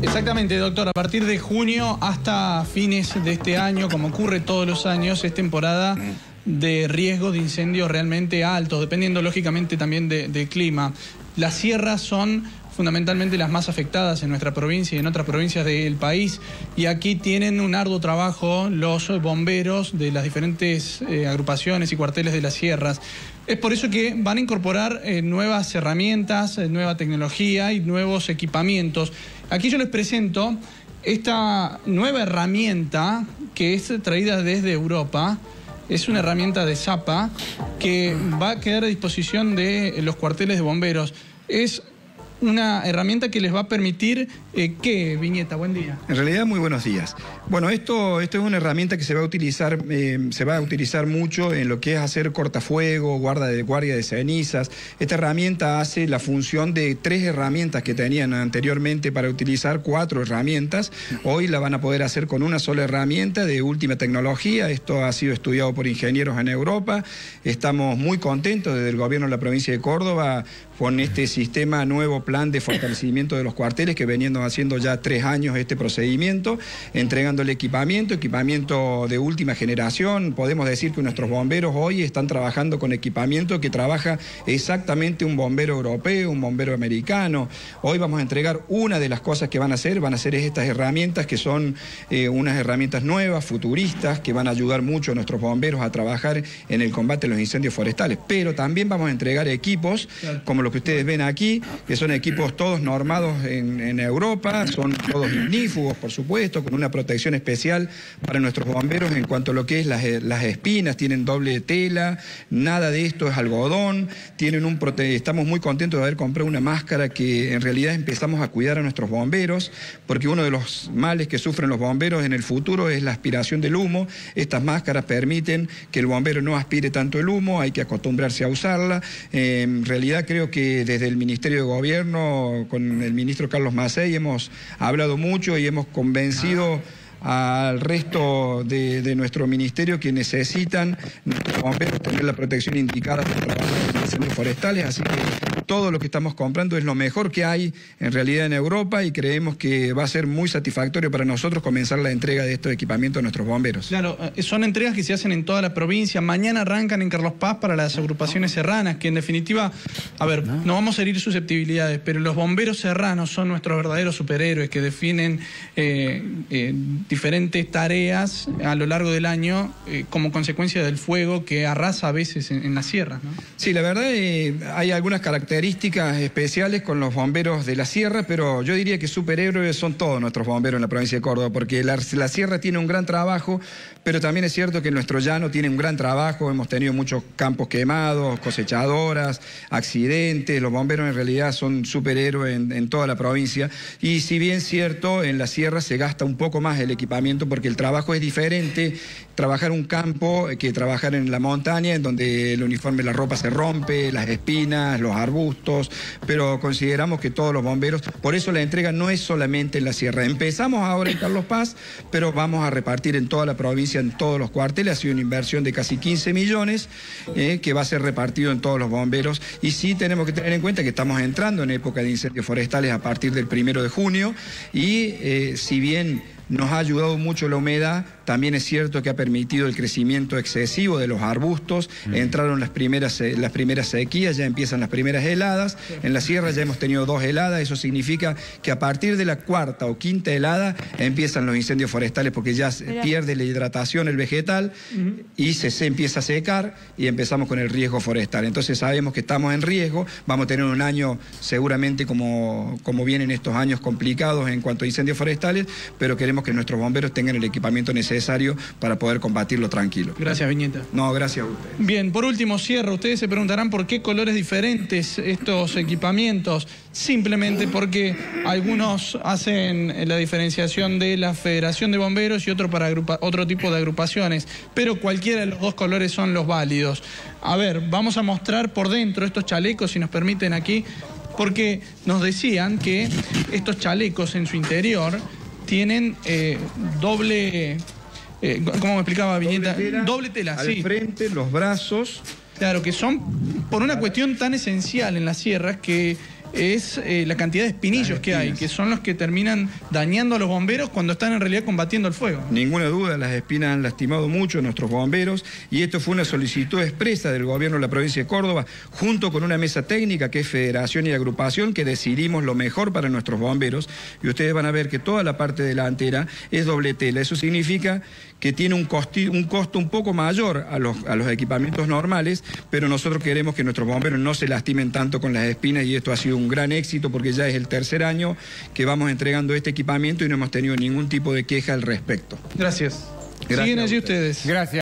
Exactamente, doctor. A partir de junio hasta fines de este año, como ocurre todos los años, es temporada de riesgo de incendios realmente altos, dependiendo lógicamente también del clima. Las sierras son fundamentalmente las más afectadas en nuestra provincia y en otras provincias del país. Y aquí tienen un arduo trabajo los bomberos de las diferentes eh, agrupaciones y cuarteles de las sierras. Es por eso que van a incorporar eh, nuevas herramientas, eh, nueva tecnología y nuevos equipamientos. Aquí yo les presento esta nueva herramienta que es traída desde Europa. Es una herramienta de Zapa que va a quedar a disposición de los cuarteles de bomberos. Es una herramienta que les va a permitir eh, ¿qué, Viñeta? Buen día. En realidad, muy buenos días. Bueno, esto, esto es una herramienta que se va a utilizar, eh, se va a utilizar mucho en lo que es hacer cortafuego, guarda de, guardia de cenizas. Esta herramienta hace la función de tres herramientas que tenían anteriormente para utilizar cuatro herramientas. Hoy la van a poder hacer con una sola herramienta de última tecnología. Esto ha sido estudiado por ingenieros en Europa. Estamos muy contentos desde el gobierno de la provincia de Córdoba con este sistema nuevo plan de fortalecimiento de los cuarteles que veniendo haciendo ya tres años este procedimiento, entregando el equipamiento, equipamiento de última generación. Podemos decir que nuestros bomberos hoy están trabajando con equipamiento que trabaja exactamente un bombero europeo, un bombero americano. Hoy vamos a entregar una de las cosas que van a hacer, van a ser estas herramientas que son eh, unas herramientas nuevas, futuristas, que van a ayudar mucho a nuestros bomberos a trabajar en el combate de los incendios forestales. Pero también vamos a entregar equipos, como los que ustedes ven aquí, que son equipos todos normados en, Europa, son todos ignífugos, por supuesto, con una protección especial para nuestros bomberos en cuanto a lo que es las, las espinas, tienen doble tela, nada de esto es algodón, tienen un prote estamos muy contentos de haber comprado una máscara que en realidad empezamos a cuidar a nuestros bomberos, porque uno de los males que sufren los bomberos en el futuro es la aspiración del humo. Estas máscaras permiten que el bombero no aspire tanto el humo, hay que acostumbrarse a usarla. en realidad creo que desde el Ministerio de Gobierno con el ministro Carlos Macei hemos hablado mucho y hemos convencido al resto de, nuestro ministerio que necesitan tener la protección indicada para en incendios forestales, así que todo lo que estamos comprando es lo mejor que hay en realidad en Europa y creemos que va a ser muy satisfactorio para nosotros comenzar la entrega de estos equipamientos a nuestros bomberos. Claro, eh, son entregas que se hacen en toda la provincia. Mañana arrancan en Carlos Paz para las agrupaciones serranas, que en definitiva, a ver, no vamos a herir susceptibilidades, pero los bomberos serranos son nuestros verdaderos superhéroes que definen eh, eh, diferentes tareas a lo largo del año como consecuencia del fuego que arrasa a veces en, las sierras. ¿no? Sí, la verdad hay algunas características características especiales con los bomberos de la sierra, pero yo diría que superhéroes son todos nuestros bomberos en la provincia de Córdoba, porque la, sierra tiene un gran trabajo, pero también es cierto que nuestro llano tiene un gran trabajo, hemos tenido muchos campos quemados, cosechadoras, accidentes, los bomberos en realidad son superhéroes en, en toda la provincia, y si bien cierto, en la sierra se gasta un poco más el equipamiento porque el trabajo es diferente, trabajar un campo que trabajar en la montaña, en donde el uniforme, la ropa se rompe, las espinas, los arbustos, pero consideramos que todos los bomberos, por eso la entrega no es solamente en la sierra. Empezamos ahora en Carlos Paz, pero vamos a repartir en toda la provincia, en todos los cuarteles. Ha sido una inversión de casi 15 millones eh, que va a ser repartido en todos los bomberos. Y sí tenemos que tener en cuenta que estamos entrando en época de incendios forestales a partir del primero de junio y eh, si bien nos ha ayudado mucho la humedad, también es cierto que ha permitido el crecimiento excesivo de los arbustos, mm. entraron las primeras, eh, las primeras sequías, ya empiezan las primeras heladas, en la sierra ya hemos tenido dos heladas, eso significa que a partir de la cuarta o quinta helada empiezan los incendios forestales porque ya pierde la hidratación el vegetal y se, se, empieza a secar y empezamos con el riesgo forestal. Entonces sabemos que estamos en riesgo, vamos a tener un año seguramente como, como vienen estos años complicados en cuanto a incendios forestales, pero queremos que nuestros bomberos tengan el equipamiento necesario para poder combatirlo tranquilo. Gracias, Viñeta. No, gracias a ustedes. Bien, por último, cierro. Ustedes se preguntarán por qué colores diferentes estos equipamientos. Simplemente porque algunos hacen la diferenciación de la Federación de Bomberos y otro para otro tipo de agrupaciones, pero cualquiera de los dos colores son los válidos. A ver, vamos a mostrar por dentro estos chalecos, si nos permiten aquí, porque nos decían que estos chalecos en su interior tienen eh, doble, eh, ¿cómo me explicaba Viñeta? Doble tela, al frente, los brazos. Claro, que son por una cuestión tan esencial en las sierras que es eh, la cantidad de espinillos que hay, que son los que terminan dañando a los bomberos cuando están en realidad combatiendo el fuego. Ninguna duda, las espinas han lastimado mucho a nuestros bomberos y esto fue una solicitud expresa del gobierno de la provincia de Córdoba, junto con una mesa técnica que es Federación y Agrupación, que decidimos lo mejor para nuestros bomberos. Y ustedes van a ver que toda la parte delantera es doble tela. Eso significa que tiene un, un costo un poco mayor a los, a los equipamientos normales, pero nosotros queremos que nuestros bomberos no se lastimen tanto con las espinas y esto ha sido un gran éxito porque ya es el tercer año que vamos entregando este equipamiento y no hemos tenido ningún tipo de queja al respecto. Gracias. Gracias Siguen allí ustedes. Gracias.